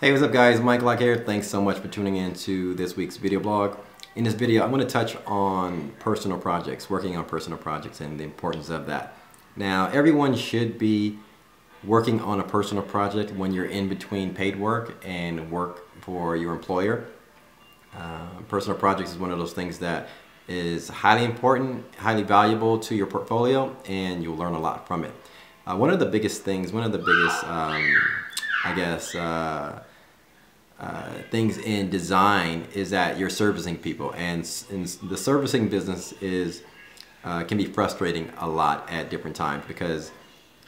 Hey, what's up guys? Mike Locke here. Thanks so much for tuning in to this week's video blog. In this video, I'm going to touch on personal projects, working on personal projects and the importance of that. Now, everyone should be working on a personal project when you're in between paid work and work for your employer. Uh, personal projects is one of those things that is highly important, highly valuable to your portfolio, and you'll learn a lot from it. Uh, one of the biggest things, one of the biggest, um, I guess, uh, uh, things in design is that you're servicing people, and, and the servicing business is uh, can be frustrating a lot at different times because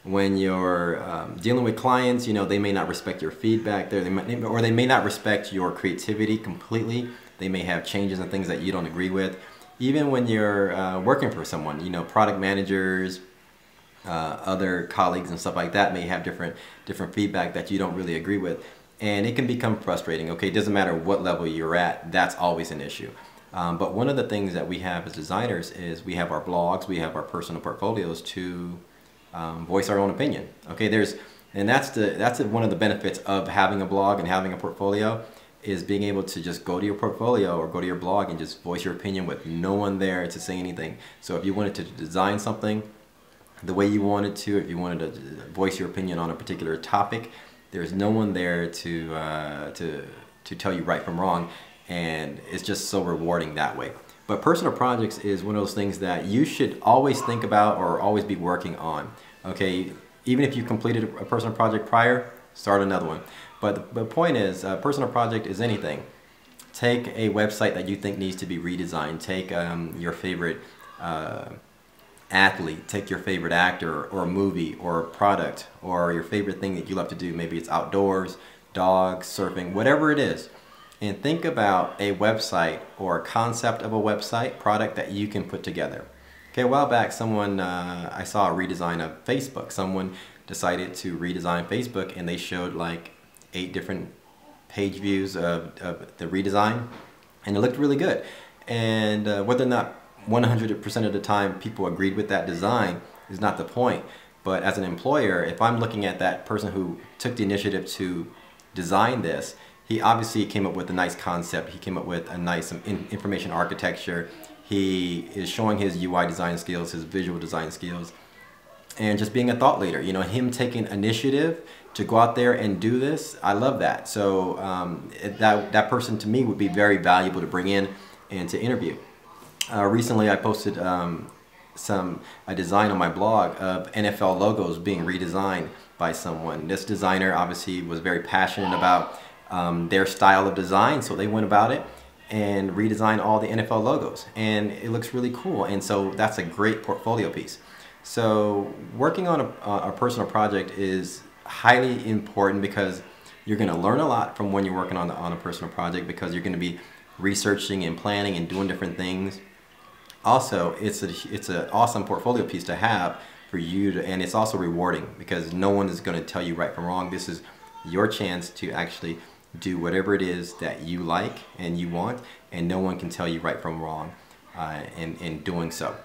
when you're um, dealing with clients, you know, they may not respect your feedback there, they might, or they may not respect your creativity completely. They may have changes and things that you don't agree with. Even when you're uh, working for someone, you know, product managers, uh, other colleagues and stuff like that may have different different feedback that you don't really agree with. And it can become frustrating okay? It doesn't matter what level you're at that's always an issue. Um, but one of the things that we have as designers is we have our blogs we have our personal portfolios to um, voice our own opinion okay? There's and that's the that's one of the benefits of having a blog and having a portfolio is being able to just go to your portfolio or go to your blog and just voice your opinion with no one there to say anything. So if you wanted to design something the way you wanted to, if you wanted to voice your opinion on a particular topic, there's no one there to, uh, to, to tell you right from wrong, and it's just so rewarding that way. But personal projects is one of those things that you should always think about or always be working on. Okay, even if you completed a personal project prior, start another one. But the point is, a personal project is anything. Take a website that you think needs to be redesigned. Take um, your favorite uh, athlete, take your favorite actor or a movie or a product or your favorite thing that you love to do. Maybe it's outdoors, dogs, surfing, whatever it is. And think about a website or a concept of a website product that you can put together. Okay, a while back, someone, uh, I saw a redesign of Facebook. Someone decided to redesign Facebook and they showed like eight different page views of, of the redesign and it looked really good. And uh, whether or not 100% of the time people agreed with that design is not the point. But as an employer, if I'm looking at that person who took the initiative to design this, he obviously came up with a nice concept. He came up with a nice information architecture. He is showing his UI design skills, his visual design skills, and just being a thought leader. You know, him taking initiative to go out there and do this, I love that. So um, that, that person to me would be very valuable to bring in and to interview. Uh, recently, I posted um, some a design on my blog of NFL logos being redesigned by someone. This designer obviously was very passionate about um, their style of design, so they went about it and redesigned all the NFL logos, and it looks really cool. And so that's a great portfolio piece. So working on a, a personal project is highly important because you're going to learn a lot from when you're working on, the, on a personal project because you're going to be researching and planning and doing different things also it's a it's an awesome portfolio piece to have for you to and it's also rewarding because no one is going to tell you right from wrong. This is your chance to actually do whatever it is that you like and you want and no one can tell you right from wrong uh, in, in doing so.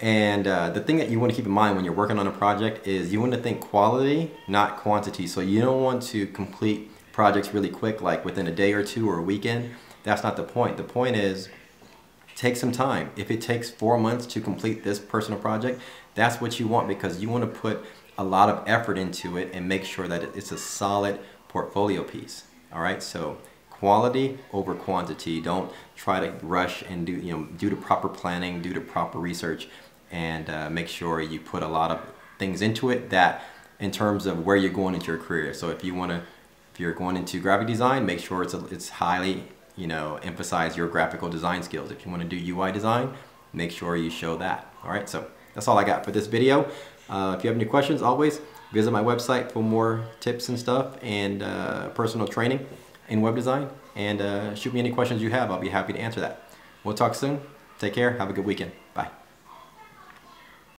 And uh, the thing that you want to keep in mind when you're working on a project is you want to think quality not quantity. So you don't want to complete projects really quick like within a day or two or a weekend. That's not the point. The point is take some time. If it takes four months to complete this personal project, that's what you want because you want to put a lot of effort into it and make sure that it's a solid portfolio piece. All right, so quality over quantity. Don't try to rush and do, you know, do the proper planning, do the proper research, and uh, make sure you put a lot of things into it that in terms of where you're going into your career. So if you want to, if you're going into graphic design, make sure it's, a, it's highly you know, emphasize your graphical design skills. If you want to do UI design, make sure you show that. All right, so that's all I got for this video. Uh, if you have any questions, always visit my website for more tips and stuff and uh, personal training in web design. And uh, shoot me any questions you have. I'll be happy to answer that. We'll talk soon. Take care. Have a good weekend.